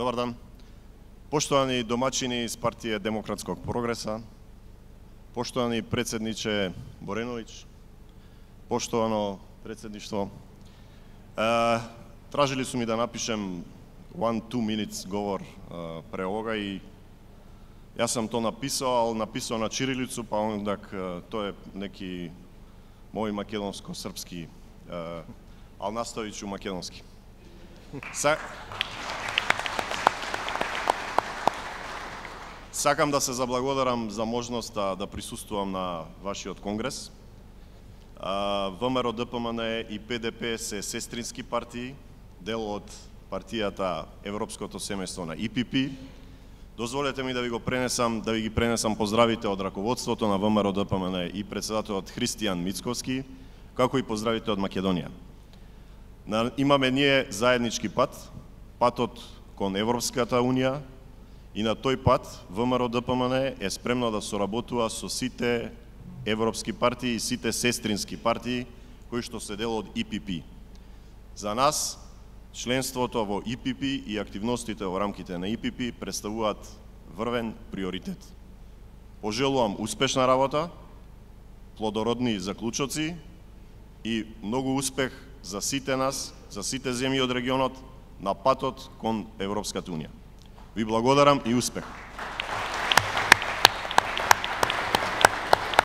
Добар дан. Поштовани домачини из партија Демократског прогреса, поштовани председниче Бореновиќ, поштовано председништво, е, тражили су ми да напишем one two minutes говор е, пре ова и јас сам то написал, ал написал на чирилицу, па ондак тоа е неки мој македонско-српски, ал наставиќу македонски. Са... Сакам да се заблагодарам за можноста да, да присуствувам на вашиот конгрес. ВМРО ДПМН и ПДП се сестрински партии, дел од партијата Европското семејство на ИПП. Дозволете ми да ви го пренесам, да ви ги пренесам поздравите од раководството на ВМРО ДПМН и председателот Христијан Мицковски, како и поздравите од Македонија. Имаме ние заеднички пат, патот кон Европската Унија, И на тој пат ВМРО ДПМН е спремно да соработува со сите европски партии и сите сестрински партии кои што се дел од ИПП. За нас членството во ИПП и активностите во рамките на ИПП представуваат врвен приоритет. Пожелувам успешна работа, плодородни заклучоци и многу успех за сите нас, за сите земји од регионот на патот кон Европската Унија. Ви благодарам и успех!